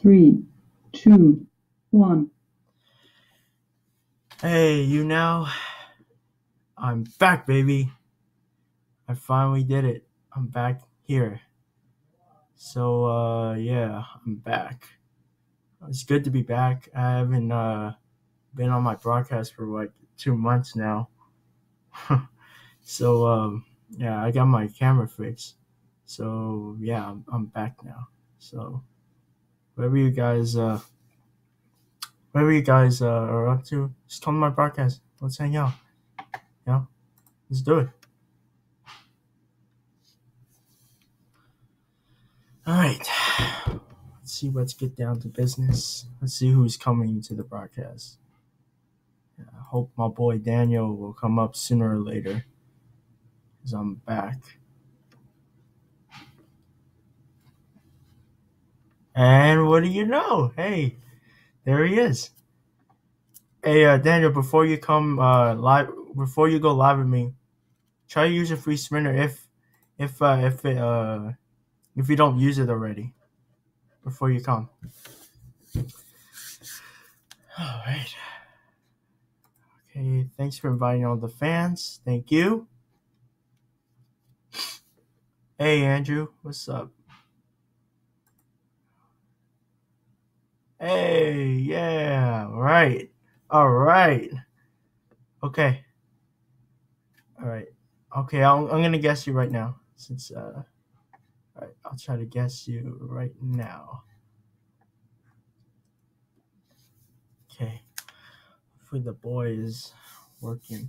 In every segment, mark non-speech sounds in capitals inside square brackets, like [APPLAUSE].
Three, two, one. Hey, YouNow? I'm back, baby. I finally did it. I'm back here. So, uh, yeah, I'm back. It's good to be back. I haven't, uh, been on my broadcast for like two months now. [LAUGHS] so, um, yeah, I got my camera fixed. So, yeah, I'm, I'm back now. So, whatever you guys, uh, whatever you guys uh, are up to, just come to my broadcast. Let's hang out. Know, let's do it. All right. Let's see. Let's get down to business. Let's see who's coming to the broadcast. I hope my boy Daniel will come up sooner or later, cause I'm back. And what do you know? Hey, there he is. Hey, uh, Daniel, before you come uh, live, before you go live with me, try to use a free sprinter if, if, uh, if it, uh, if you don't use it already, before you come. All right. Okay. Thanks for inviting all the fans. Thank you. Hey, Andrew, what's up? Hey, yeah, right. All right. okay, all right, okay. I'm, I'm gonna guess you right now, since uh, all right, I'll try to guess you right now. Okay, for the boys working.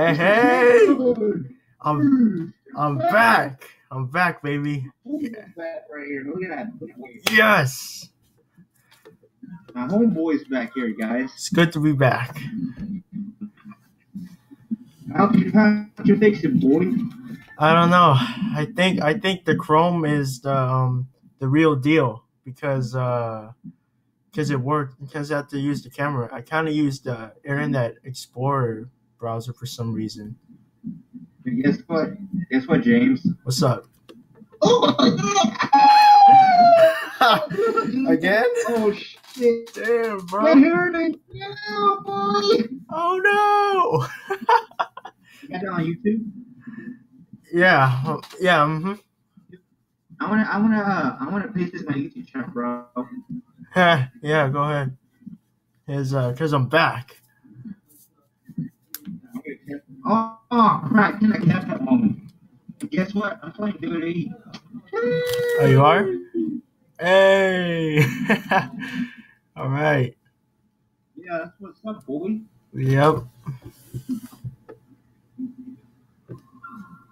Hey, hey, I'm I'm back. I'm back, baby. Look at that right here. Look at that. Look at that. Yes, My homeboy's back here, guys. it's good to be back. How you how you fix it, boy? I don't know. I think I think the Chrome is the um, the real deal because uh because it worked because I had to use the camera. I kind of used the Internet Explorer browser for some reason. And guess what? Guess what, James? What's up? Oh! [LAUGHS] Again? Oh shit! Damn, bro. it now, boy. Oh no. You got it on YouTube? yeah. Yeah. hmm I wanna, I wanna, uh, I wanna paste this in my YouTube channel, bro. [LAUGHS] yeah. Go ahead. Is uh, cause I'm back. Oh, oh crap! Can I catch that moment? Guess what? I'm playing WWE. Oh, you are? Hey. [LAUGHS] All right. Yeah, that's what's up, boy. Yep.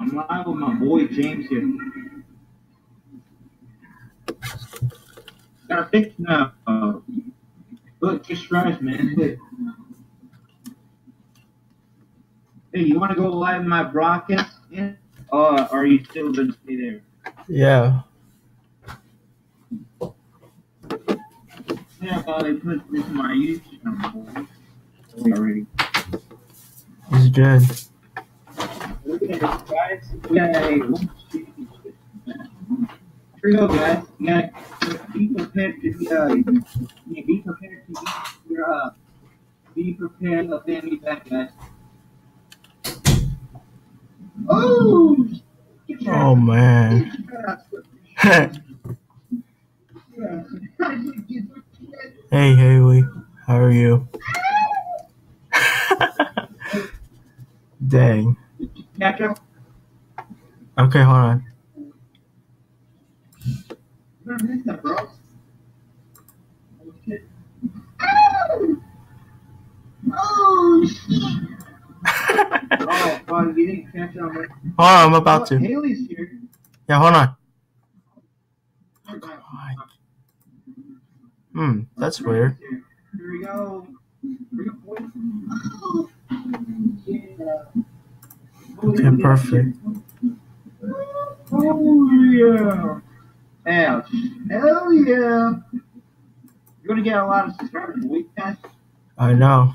I'm live with my boy James here. Gotta fix now. Uh, look, just strides, man. Look. [LAUGHS] Hey, you wanna go live my broadcast? Yeah. Uh, are you still gonna stay there? Yeah. Yeah, well, they put this in my YouTube channel already. It's good. Look at this, guys. We got a Here we go, guys. You gotta be prepared to be, uh, be prepared to be uh, be prepared to family back, guys. Oh! Oh man. [LAUGHS] hey Haley, how are you? [LAUGHS] Dang. Okay, hold on. Oh, shit. Oh. Oh, fun. You didn't catch on. hold on, I'm about to. Haley's here. Yeah, hold on. Hmm, that's weird. Here we go. Here we go, boys. Oh, yeah. Okay, perfect. Oh, yeah. Hell, hell yeah. You're gonna get a lot of subscribers, boy. Yes. I know.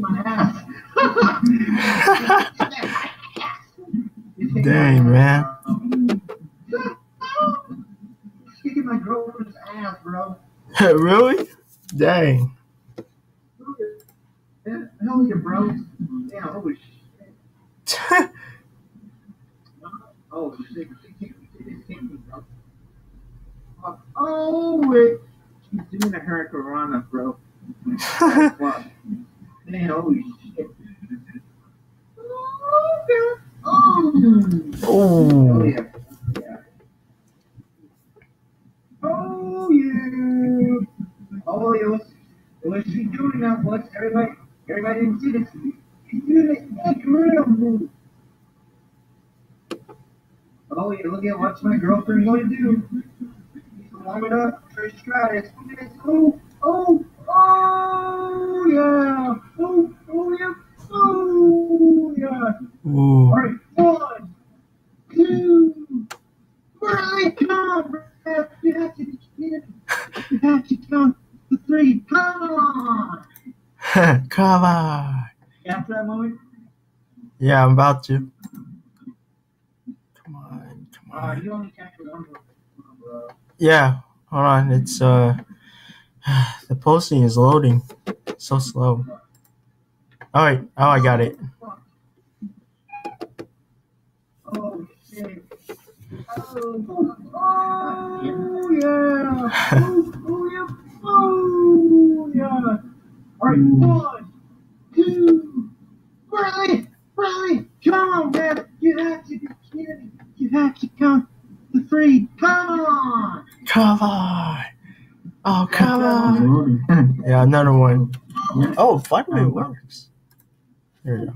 yeah. I'm gonna. I'm just going to Chris now, bro. Like. Fuck! In my ass. Dang, man. Kicking my girlfriend's ass, bro. really? Dang. Hell yeah, bro. Yeah, holy shit. Oh shit. She kicked me. She just kicked me, bro. Fuck. Oh wait. She's doing a hurricane, bro. [LAUGHS] Man, holy shit. Oh, Oh. Oh yeah. Oh yeah. Oh yeah. What's, what's she doing now? What's everybody? Everybody didn't see this. She's doing an real move. Oh yeah. Look at what's my girlfriend going to do. She's warm it up. Trish Stratus. Look at this. Oh. Oh. Oh yeah. Oh. Oh yeah. Oh yeah. Ooh. All right, one, two, three, come on, Brad. You have to be kidding. You have to count the three. Come on. Come on. After that moment, Yeah, I'm about to. Come on, come uh, on. you only captured one. Yeah, hold on. It's uh, [SIGHS] the posting is loading. So slow. All right. Oh, I got it. Oh, shit. Yeah. Oh, yeah. Oh, yeah. All right, one, two, three, three. Come on, man. You have to be kidding. You have to count the three. Come on. Come on. Oh, come on. Yeah, another one. Oh, finally it works. There you go.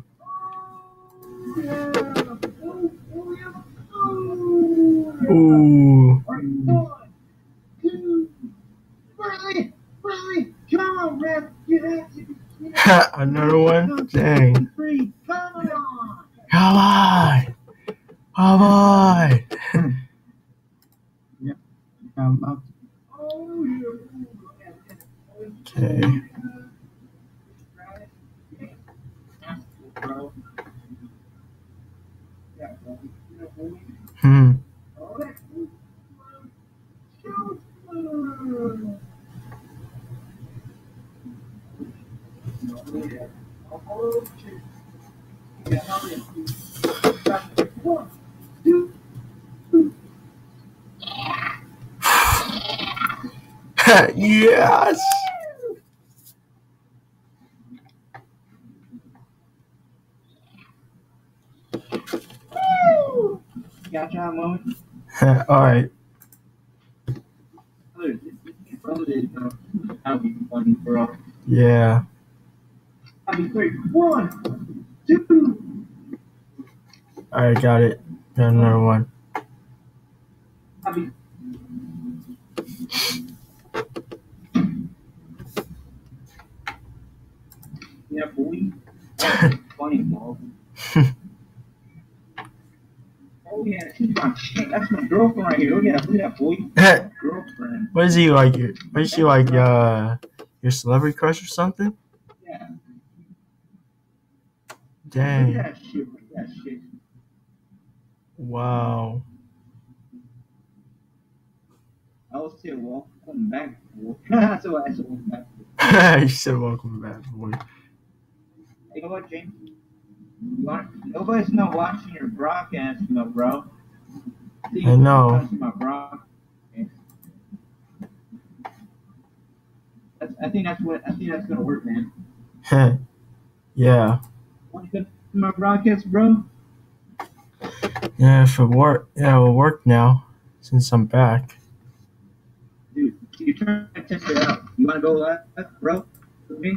Oh. Oh, oh. Oh. Ooh. All right, [LAUGHS] one, two, three, three. Come on, man. You have to be kidding me. another one. Dang. Come on. Come on. [LAUGHS] Come on. Um. Okay. Hmm. [LAUGHS] yes. Gotcha a moment. All right. This is loaded, bro. That'll be funny, bro. Yeah. That'll be. One, two, All right. Got it. Got another one. that'll Yeah, boy. Funny, bro. Oh yeah, she's my. That's my girlfriend right here. Look at that, look at that boy. Girlfriend. what is he like? What is she like? Uh, your celebrity crush or something? Yeah. Look at Dang. that shit. Look at that shit. Wow. I was still welcome back. boy. That's [LAUGHS] what I said. Welcome back. [LAUGHS] you said welcome back, boy. You know what, James? Nobody's not watching your broadcast, my bro. See, I know. I think that's what I think that's gonna work, man. [LAUGHS] yeah. Want to come to my broadcast, bro? Yeah, if it work, yeah, it will work now since I'm back. Dude, you try to test it out. You want to go live, bro? With me?